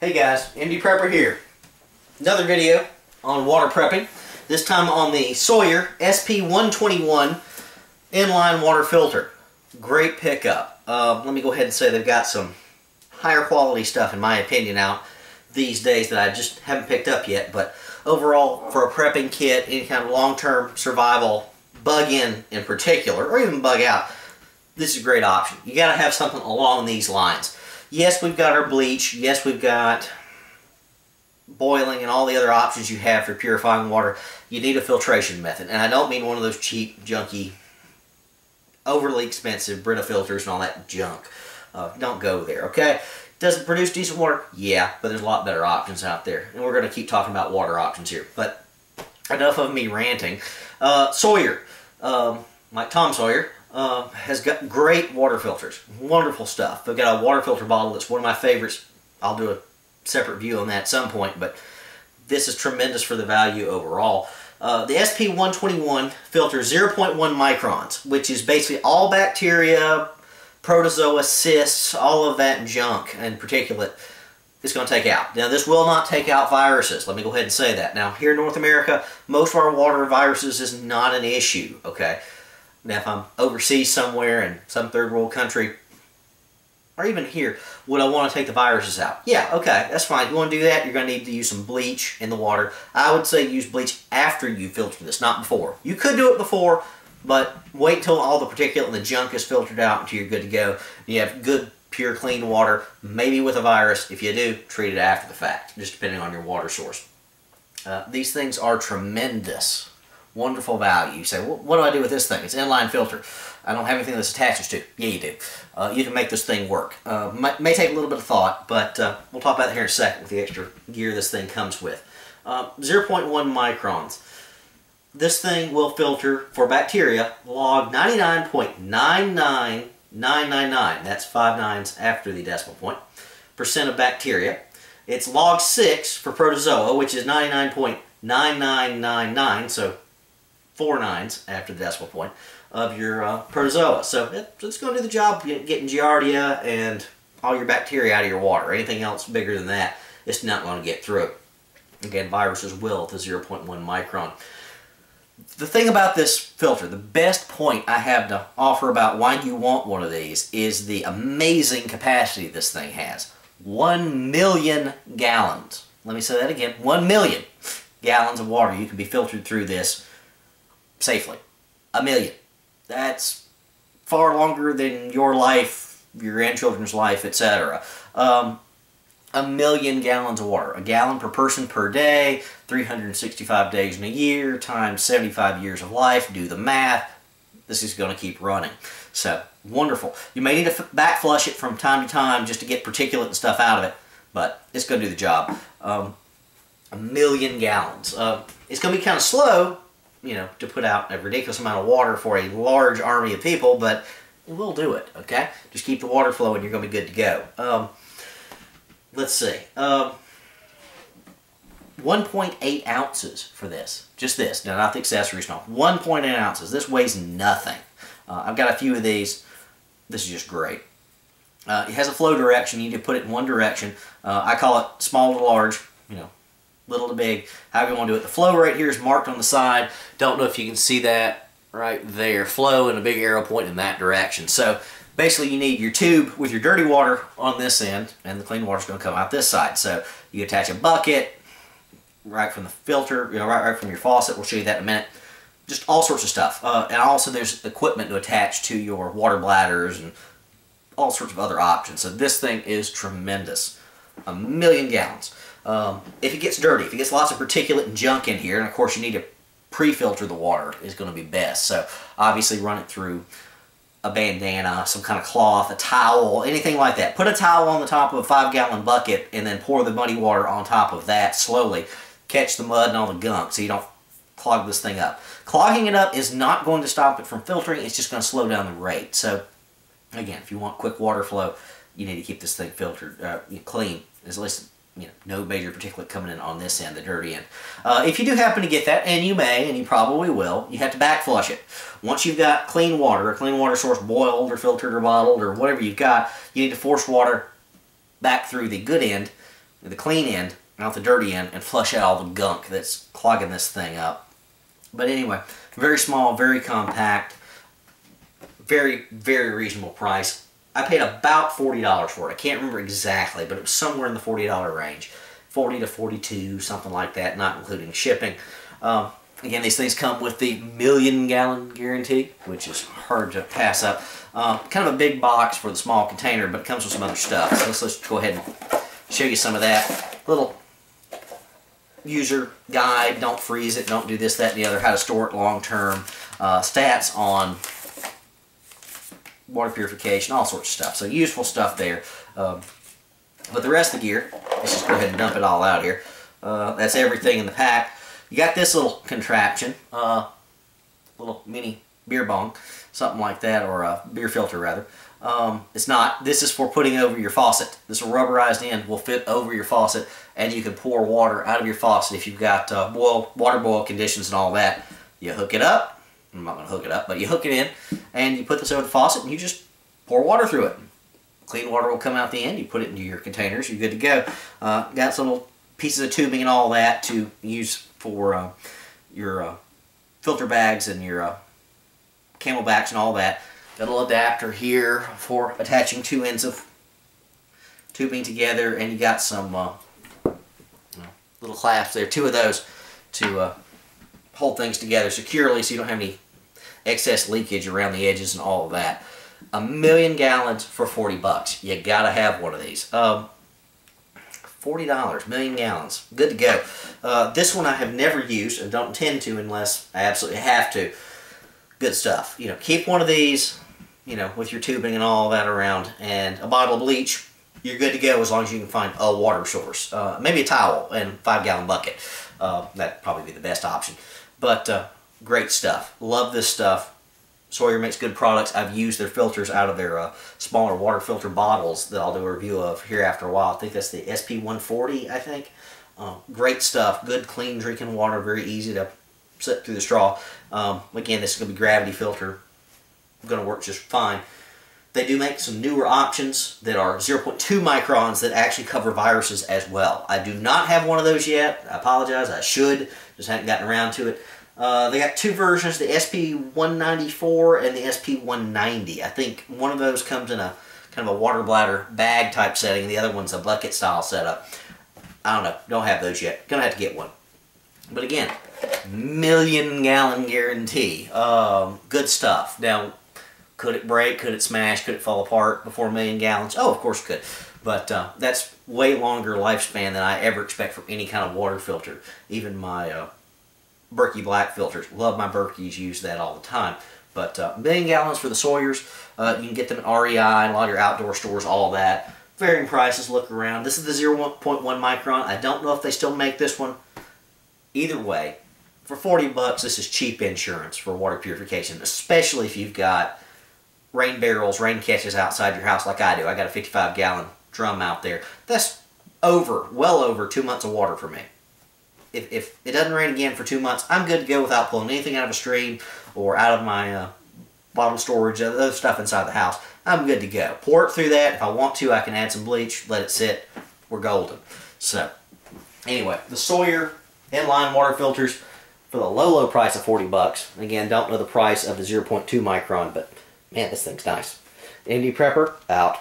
Hey guys, MD Prepper here. Another video on water prepping. This time on the Sawyer SP121 inline water filter. Great pickup. Uh, let me go ahead and say they've got some higher quality stuff in my opinion out these days that I just haven't picked up yet. But overall, for a prepping kit, any kind of long-term survival, bug in in particular, or even bug out, this is a great option. You got to have something along these lines. Yes, we've got our bleach. Yes, we've got boiling and all the other options you have for purifying water. You need a filtration method. And I don't mean one of those cheap, junky, overly expensive Brita filters and all that junk. Uh, don't go there, okay? Does it produce decent water? Yeah, but there's a lot better options out there. And we're going to keep talking about water options here. But enough of me ranting. Uh, Sawyer, um, like Tom Sawyer, uh, has got great water filters. Wonderful stuff. They've got a water filter bottle that's one of my favorites. I'll do a separate view on that at some point, but this is tremendous for the value overall. Uh, the SP121 filter 0.1 microns, which is basically all bacteria, protozoa, cysts, all of that junk and particulate it's going to take out. Now, this will not take out viruses. Let me go ahead and say that. Now, here in North America, most of our water viruses is not an issue, okay? Now, if I'm overseas somewhere in some third world country, or even here, would I want to take the viruses out? Yeah, okay, that's fine. You want to do that, you're going to need to use some bleach in the water. I would say use bleach after you filter this, not before. You could do it before, but wait till all the particulate and the junk is filtered out until you're good to go. You have good, pure, clean water, maybe with a virus. If you do, treat it after the fact, just depending on your water source. Uh, these things are tremendous wonderful value. You say, well, what do I do with this thing? It's an inline filter. I don't have anything this attaches to. Yeah, you do. Uh, you can make this thing work. Uh, may, may, take a little bit of thought, but uh, we'll talk about that here in a second with the extra gear this thing comes with. Uh, 0.1 microns. This thing will filter for bacteria log 99.99999. That's five nines after the decimal point. Percent of bacteria. It's log 6 for protozoa, which is 99.9999, so four nines after the decimal point of your uh, protozoa. So it, it's going to do the job getting Giardia and all your bacteria out of your water. Anything else bigger than that, it's not going to get through. Again, viruses will to 0.1 micron. The thing about this filter, the best point I have to offer about why you want one of these is the amazing capacity this thing has. 1 million gallons. Let me say that again. 1 million gallons of water you can be filtered through this safely. A million. That's far longer than your life, your grandchildren's life, etc. Um, a million gallons of water. A gallon per person per day, 365 days in a year, times 75 years of life. Do the math. This is going to keep running. So, wonderful. You may need to back flush it from time to time just to get particulate and stuff out of it, but it's going to do the job. Um, a million gallons. Uh, it's going to be kind of slow you know, to put out a ridiculous amount of water for a large army of people, but it will do it, okay? Just keep the water flowing, you're going to be good to go. Um, let's see. Um, 1.8 ounces for this. Just this. Now, not the accessories, no. 1.8 ounces. This weighs nothing. Uh, I've got a few of these. This is just great. Uh, it has a flow direction. You need to put it in one direction. Uh, I call it small to large. You know, little to big, however you want to do it. The flow right here is marked on the side. Don't know if you can see that right there. Flow and a big arrow pointing in that direction. So basically you need your tube with your dirty water on this end and the clean water is going to come out this side. So you attach a bucket right from the filter, you know, right, right from your faucet. We'll show you that in a minute. Just all sorts of stuff. Uh, and also there's equipment to attach to your water bladders and all sorts of other options. So this thing is tremendous. A million gallons. Um, if it gets dirty, if it gets lots of particulate and junk in here, and of course you need to pre-filter the water is going to be best. So obviously run it through a bandana, some kind of cloth, a towel, anything like that. Put a towel on the top of a five gallon bucket and then pour the muddy water on top of that slowly. Catch the mud and all the gunk so you don't clog this thing up. Clogging it up is not going to stop it from filtering, it's just going to slow down the rate. So again, if you want quick water flow, you need to keep this thing filtered, uh, clean, at least you know, no major particulate coming in on this end, the dirty end. Uh, if you do happen to get that, and you may, and you probably will, you have to back flush it. Once you've got clean water, a clean water source boiled or filtered or bottled or whatever you've got, you need to force water back through the good end the clean end out the dirty end and flush out all the gunk that's clogging this thing up. But anyway, very small, very compact, very, very reasonable price. I paid about $40 for it. I can't remember exactly, but it was somewhere in the $40 range. 40 to 42, something like that, not including shipping. Um, again, these things come with the million gallon guarantee, which is hard to pass up. Uh, kind of a big box for the small container, but it comes with some other stuff. So let's, let's go ahead and show you some of that. Little user guide, don't freeze it, don't do this, that, and the other, how to store it long term, uh, stats on water purification, all sorts of stuff. So useful stuff there. Um, but the rest of the gear, let's just go ahead and dump it all out here. Uh, that's everything in the pack. You got this little contraption, uh, little mini beer bong, something like that, or a beer filter rather. Um, it's not. This is for putting over your faucet. This rubberized end will fit over your faucet, and you can pour water out of your faucet if you've got uh, boil, water boil conditions and all that. You hook it up. I'm not going to hook it up, but you hook it in, and you put this over the faucet, and you just pour water through it. Clean water will come out the end. You put it into your containers. You're good to go. Uh, got some little pieces of tubing and all that to use for uh, your uh, filter bags and your uh, CamelBaks and all that. Got a little adapter here for attaching two ends of tubing together, and you got some uh, little clasps there, two of those to uh, hold things together securely so you don't have any excess leakage around the edges and all of that. A million gallons for 40 bucks. You gotta have one of these. Um, $40, million gallons. Good to go. Uh, this one I have never used and don't intend to unless I absolutely have to. Good stuff. You know, keep one of these, you know, with your tubing and all that around, and a bottle of bleach, you're good to go as long as you can find a water source. Uh, maybe a towel and five gallon bucket. Uh, that'd probably be the best option. But uh, great stuff. Love this stuff. Sawyer makes good products. I've used their filters out of their uh, smaller water filter bottles that I'll do a review of here after a while. I think that's the SP140, I think. Uh, great stuff. Good, clean drinking water. Very easy to sit through the straw. Um, again, this is going to be gravity filter going to work just fine. They do make some newer options that are 0.2 microns that actually cover viruses as well. I do not have one of those yet. I apologize. I should. Just haven't gotten around to it. Uh, they got two versions, the SP194 and the SP190. I think one of those comes in a kind of a water bladder bag type setting. The other one's a bucket style setup. I don't know. Don't have those yet. Gonna have to get one. But again, million gallon guarantee. Um, good stuff. Now, could it break? Could it smash? Could it fall apart before a million gallons? Oh, of course it could. But uh, that's way longer lifespan than I ever expect from any kind of water filter. Even my uh, Berkey Black filters. Love my Berkeys. Use that all the time. But uh, million gallons for the Sawyers. Uh, you can get them at REI and a lot of your outdoor stores, all that. Varying prices. Look around. This is the 0.1 micron. I don't know if they still make this one. Either way, for 40 bucks, this is cheap insurance for water purification, especially if you've got rain barrels, rain catches outside your house like I do. I got a 55 gallon drum out there. That's over, well over two months of water for me. If, if it doesn't rain again for two months, I'm good to go without pulling anything out of a stream or out of my uh, storage, other stuff inside the house. I'm good to go. Pour it through that. If I want to, I can add some bleach, let it sit. We're golden. So, anyway, the Sawyer inline water filters for the low, low price of 40 bucks. Again, don't know the price of the 0.2 micron, but Man, this thing's nice. MD Prepper, out.